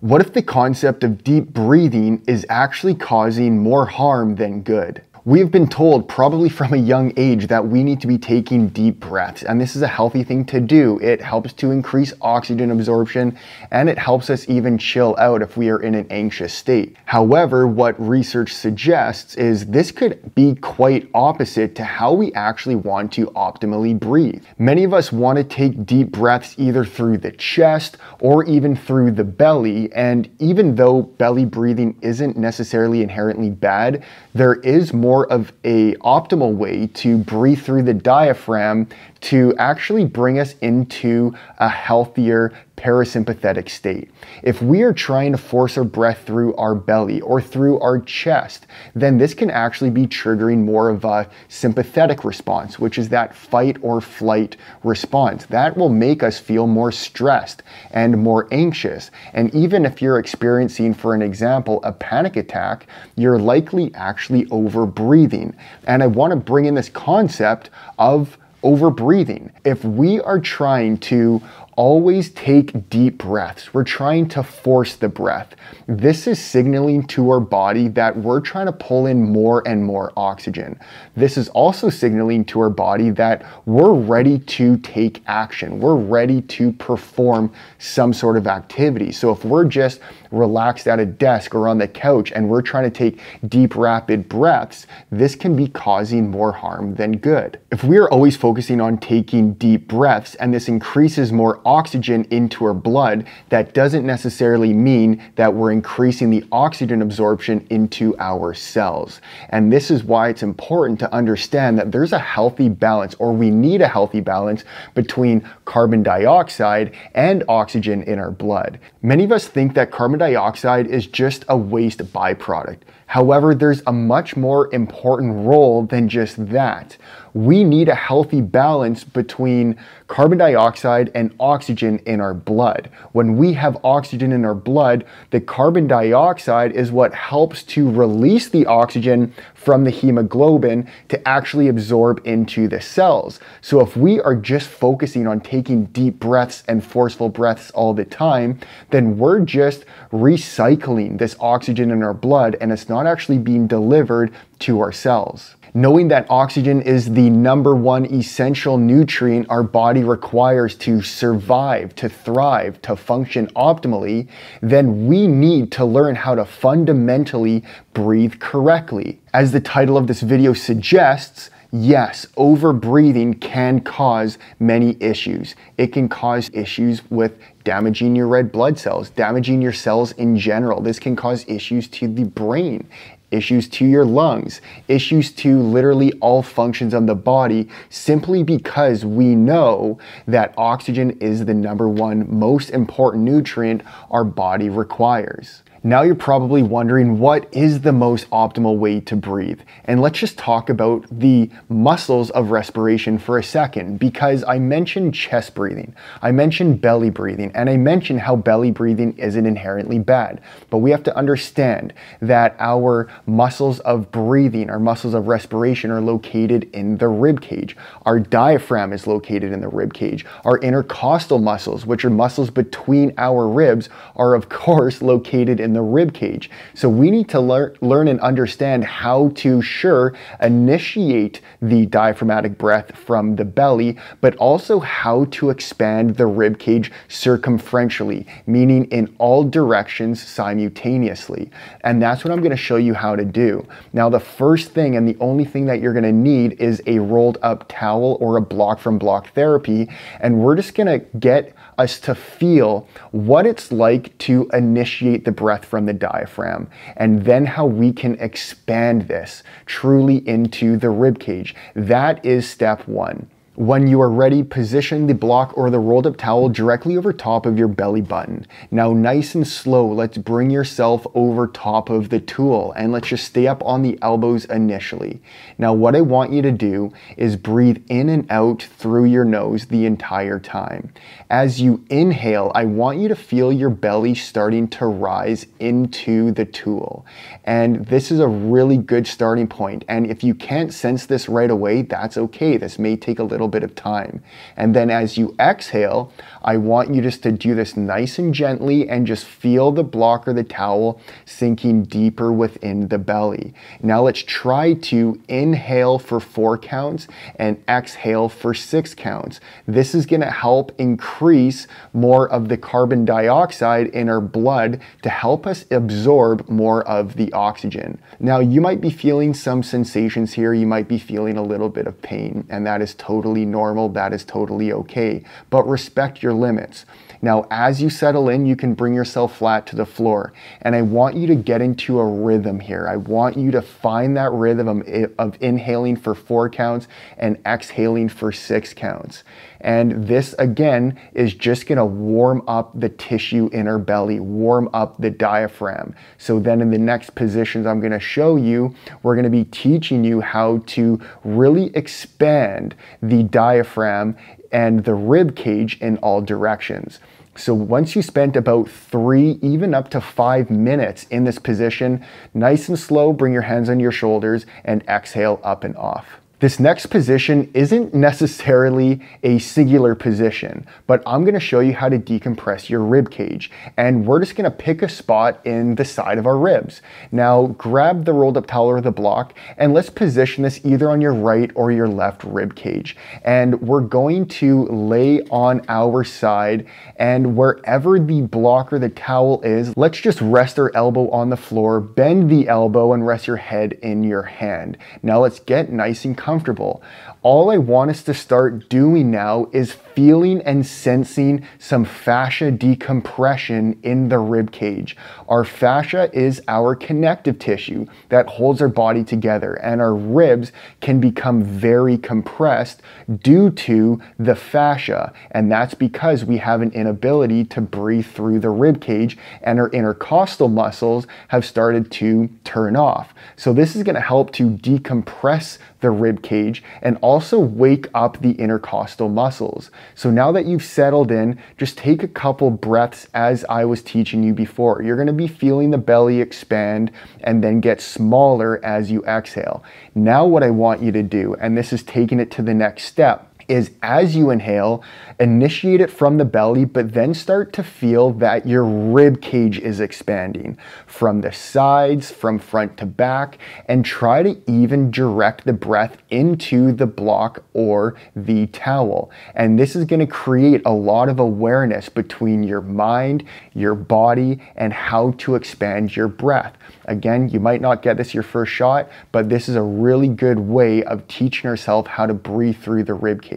What if the concept of deep breathing is actually causing more harm than good? We have been told, probably from a young age, that we need to be taking deep breaths, and this is a healthy thing to do. It helps to increase oxygen absorption, and it helps us even chill out if we are in an anxious state. However, what research suggests is this could be quite opposite to how we actually want to optimally breathe. Many of us want to take deep breaths either through the chest or even through the belly, and even though belly breathing isn't necessarily inherently bad, there is more more of a optimal way to breathe through the diaphragm to actually bring us into a healthier parasympathetic state. If we are trying to force our breath through our belly or through our chest, then this can actually be triggering more of a sympathetic response, which is that fight or flight response. That will make us feel more stressed and more anxious. And even if you're experiencing, for an example, a panic attack, you're likely actually over breathing. And I want to bring in this concept of over breathing. If we are trying to always take deep breaths. We're trying to force the breath. This is signaling to our body that we're trying to pull in more and more oxygen. This is also signaling to our body that we're ready to take action. We're ready to perform some sort of activity. So if we're just relaxed at a desk or on the couch and we're trying to take deep, rapid breaths, this can be causing more harm than good. If we are always focusing on taking deep breaths and this increases more oxygen into our blood, that doesn't necessarily mean that we're increasing the oxygen absorption into our cells. And this is why it's important to understand that there's a healthy balance, or we need a healthy balance between carbon dioxide and oxygen in our blood. Many of us think that carbon dioxide is just a waste byproduct. However, there's a much more important role than just that. We need a healthy balance between carbon dioxide and oxygen in our blood. When we have oxygen in our blood, the carbon dioxide is what helps to release the oxygen from the hemoglobin to actually absorb into the cells. So if we are just focusing on taking deep breaths and forceful breaths all the time, then we're just recycling this oxygen in our blood and it's not actually being delivered to our cells. Knowing that oxygen is the number one essential nutrient our body requires to survive, to thrive, to function optimally, then we need to learn how to fundamentally breathe correctly. As the title of this video suggests, Yes, overbreathing can cause many issues. It can cause issues with damaging your red blood cells, damaging your cells in general. This can cause issues to the brain issues to your lungs, issues to literally all functions of the body, simply because we know that oxygen is the number one most important nutrient our body requires. Now you're probably wondering what is the most optimal way to breathe? And let's just talk about the muscles of respiration for a second because I mentioned chest breathing, I mentioned belly breathing, and I mentioned how belly breathing isn't inherently bad. But we have to understand that our muscles of breathing, our muscles of respiration are located in the rib cage. Our diaphragm is located in the rib cage. Our intercostal muscles, which are muscles between our ribs, are of course located in the rib cage. So we need to lear learn and understand how to, sure, initiate the diaphragmatic breath from the belly, but also how to expand the rib cage circumferentially, meaning in all directions simultaneously. And that's what I'm going to show you how to do. Now, the first thing and the only thing that you're going to need is a rolled up towel or a block from block therapy. And we're just going to get us to feel what it's like to initiate the breath from the diaphragm, and then how we can expand this truly into the rib cage. That is step one. When you are ready, position the block or the rolled up towel directly over top of your belly button. Now nice and slow, let's bring yourself over top of the tool and let's just stay up on the elbows initially. Now what I want you to do is breathe in and out through your nose the entire time. As you inhale, I want you to feel your belly starting to rise into the tool. And this is a really good starting point. And if you can't sense this right away, that's okay. This may take a little little bit of time. And then as you exhale, I want you just to do this nice and gently and just feel the block or the towel sinking deeper within the belly. Now let's try to inhale for four counts and exhale for six counts. This is gonna help increase more of the carbon dioxide in our blood to help us absorb more of the oxygen. Now you might be feeling some sensations here. You might be feeling a little bit of pain and that is totally normal. That is totally okay, but respect your limits. Now, as you settle in, you can bring yourself flat to the floor. And I want you to get into a rhythm here. I want you to find that rhythm of, inhaling for four counts and exhaling for six counts. And this again is just gonna warm up the tissue in our belly, warm up the diaphragm. So then in the next positions I'm gonna show you, we're gonna be teaching you how to really expand the diaphragm and the rib cage in all directions. So once you spent about three, even up to five minutes in this position, nice and slow, bring your hands on your shoulders and exhale up and off. This next position isn't necessarily a singular position, but I'm gonna show you how to decompress your rib cage. And we're just gonna pick a spot in the side of our ribs. Now grab the rolled up towel or the block and let's position this either on your right or your left rib cage. And we're going to lay on our side and wherever the block or the towel is, let's just rest our elbow on the floor, bend the elbow and rest your head in your hand. Now let's get nice and comfortable. All I want us to start doing now is feeling and sensing some fascia decompression in the rib cage. Our fascia is our connective tissue that holds our body together and our ribs can become very compressed due to the fascia. And that's because we have an inability to breathe through the rib cage and our intercostal muscles have started to turn off. So this is gonna help to decompress the rib cage and also wake up the intercostal muscles. So now that you've settled in, just take a couple breaths as I was teaching you before. You're gonna be feeling the belly expand and then get smaller as you exhale. Now what I want you to do, and this is taking it to the next step, is as you inhale, initiate it from the belly, but then start to feel that your rib cage is expanding from the sides, from front to back, and try to even direct the breath into the block or the towel. And this is gonna create a lot of awareness between your mind, your body, and how to expand your breath. Again, you might not get this your first shot, but this is a really good way of teaching yourself how to breathe through the rib cage.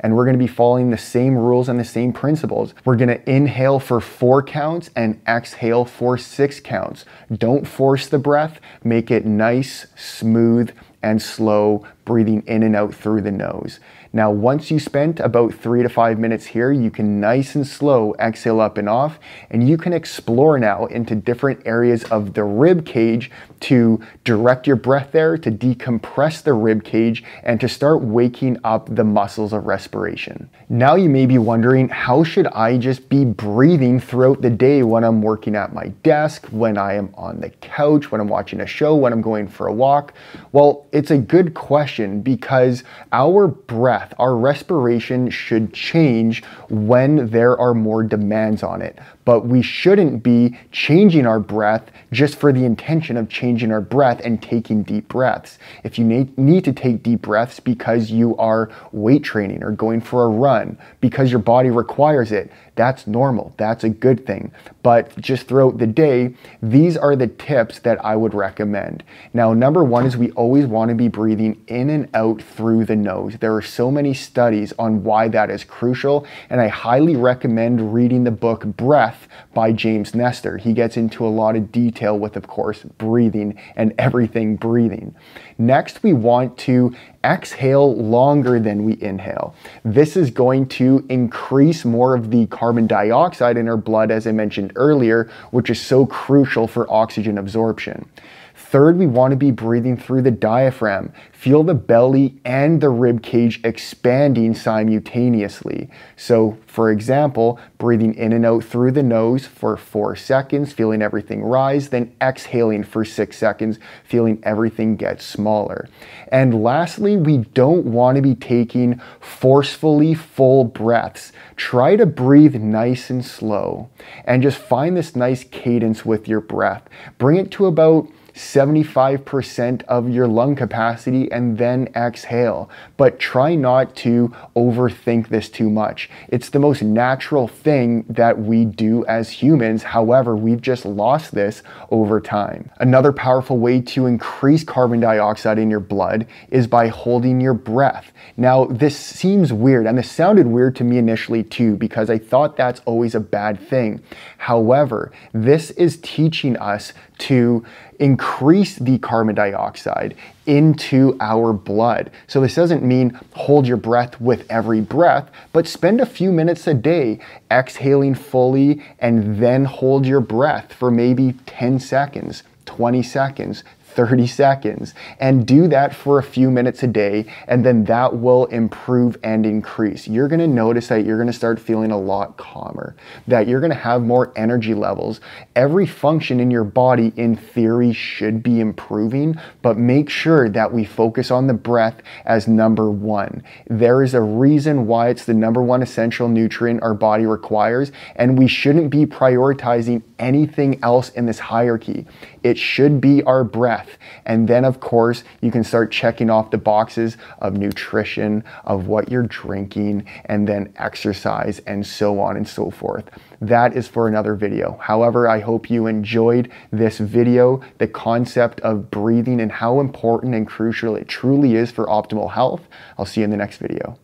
And we're gonna be following the same rules and the same principles. We're gonna inhale for four counts and exhale for six counts. Don't force the breath, make it nice, smooth, and slow, breathing in and out through the nose. Now, once you spent about three to five minutes here, you can nice and slow exhale up and off, and you can explore now into different areas of the rib cage to direct your breath there, to decompress the rib cage, and to start waking up the muscles of respiration. Now you may be wondering, how should I just be breathing throughout the day when I'm working at my desk, when I am on the couch, when I'm watching a show, when I'm going for a walk? Well, it's a good question because our breath, our respiration should change when there are more demands on it. But we shouldn't be changing our breath just for the intention of changing our breath and taking deep breaths. If you need to take deep breaths because you are weight training or going for a run, because your body requires it, that's normal. That's a good thing. But just throughout the day, these are the tips that I would recommend. Now, number one is we always want to be breathing in and out through the nose. There are so many studies on why that is crucial, and I highly recommend reading the book Breath by James Nestor. He gets into a lot of detail with, of course, breathing and everything breathing. Next, we want to exhale longer than we inhale. This is going to increase more of the carbon dioxide in our blood, as I mentioned earlier, which is so crucial for oxygen absorption. Third, we want to be breathing through the diaphragm. Feel the belly and the rib cage expanding simultaneously. So For example, breathing in and out through the nose for four seconds, feeling everything rise, then exhaling for six seconds, feeling everything get smaller. And lastly, we don't want to be taking forcefully full breaths. Try to breathe nice and slow and just find this nice cadence with your breath. Bring it to about 75% of your lung capacity and then exhale. But try not to overthink this too much. It's the most natural thing that we do as humans. However, we've just lost this over time. Another powerful way to increase carbon dioxide in your blood is by holding your breath. Now, this seems weird, and this sounded weird to me initially too, because I thought that's always a bad thing. However, this is teaching us to increase the carbon dioxide into our blood. So this doesn't mean hold your breath with every breath, but spend a few minutes a day exhaling fully and then hold your breath for maybe 10 seconds, 20 seconds, 30 seconds and do that for a few minutes a day and then that will improve and increase. You're going to notice that you're going to start feeling a lot calmer, that you're going to have more energy levels. Every function in your body in theory should be improving, but make sure that we focus on the breath as number 1. There is a reason why it's the number one essential nutrient our body requires and we shouldn't be prioritizing anything else in this hierarchy. It should be our breath. And then, of course, you can start checking off the boxes of nutrition, of what you're drinking, and then exercise, and so on and so forth. That is for another video. However, I hope you enjoyed this video, the concept of breathing and how important and crucial it truly is for optimal health. I'll see you in the next video.